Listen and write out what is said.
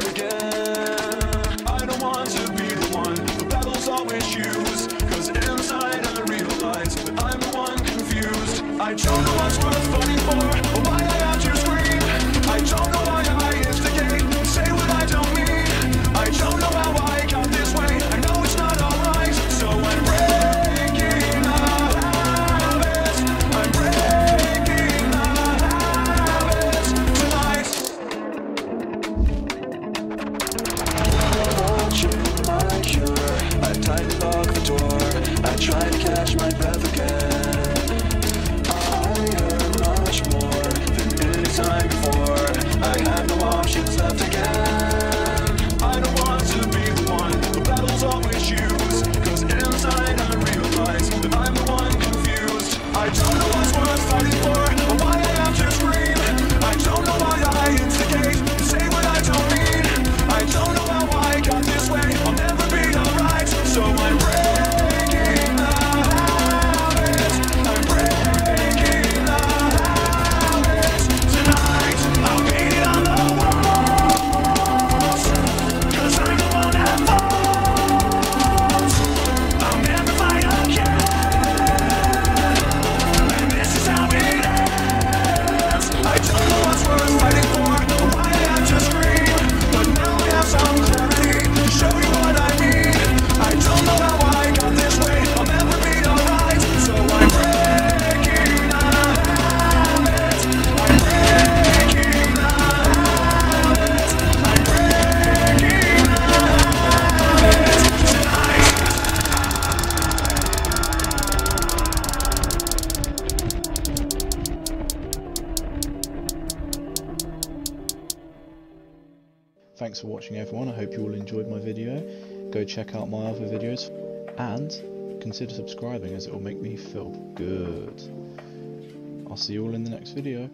started try to catch my breath again. Thanks for watching everyone, I hope you all enjoyed my video. Go check out my other videos and consider subscribing as it will make me feel good. I'll see you all in the next video.